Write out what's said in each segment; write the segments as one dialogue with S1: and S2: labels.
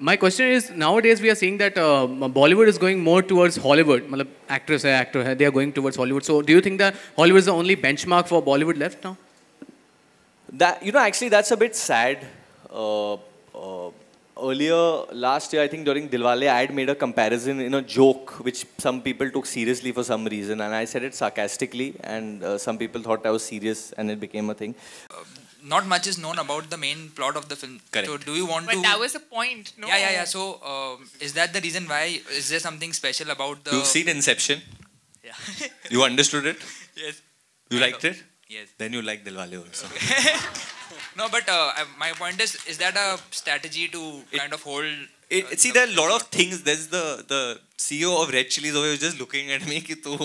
S1: My question is, nowadays we are seeing that uh, Bollywood is going more towards Hollywood. Malab, actress hai, actor hai, they are going towards Hollywood. So do you think that Hollywood is the only benchmark for Bollywood left now?
S2: That, you know, actually that's a bit sad. Uh, uh, earlier, last year, I think during Dilwale, I had made a comparison in a joke, which some people took seriously for some reason. And I said it sarcastically, and uh, some people thought I was serious, and it became a thing
S3: not much is known about the main plot of the film.
S2: Correct.
S3: So do you want
S4: but
S3: to?
S4: But that was the point. No.
S3: Yeah, yeah, yeah. So uh, is that the reason why? Is there something special about the?
S5: You've seen Inception.
S3: Yeah.
S5: you understood it.
S3: Yes.
S5: You
S3: I
S5: liked
S3: know.
S5: it.
S3: Yes.
S5: Then you like Dilwale also. Okay.
S3: no, but uh, my point is, is that a strategy to it, kind of hold?
S5: Uh, it,
S3: uh,
S5: see,
S3: the,
S5: there are a lot of things. There's the the CEO of Red Chillies over was just looking at me कि तू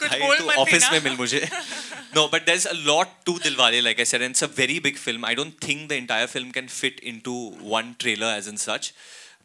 S4: my
S5: तू
S4: office
S5: में मिल No, but there's a lot to Dilwale, like I said, and it's a very big film. I don't think the entire film can fit into one trailer as in such.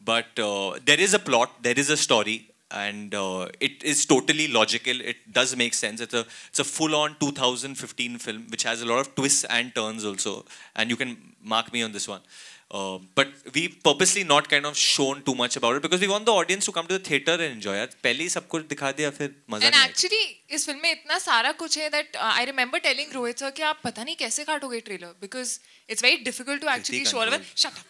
S5: But uh, there is a plot, there is a story, and uh, it is totally logical. It does make sense. It's a it's a full-on 2015 film which has a lot of twists and turns also, and you can mark me on this one. Uh, but we purposely not kind of shown too much about it because we want the audience to come to the theater and enjoy it. पहले ही सब कुछ दिखा दिया फिर मजा
S4: and
S5: नहीं आएगा.
S4: Actually इस फिल्म में इतना सारा कुछ है that I remember telling Rohit sir कि आप पता नहीं कैसे काटोगे trailer because it's very difficult to actually show
S5: control.
S4: Shut up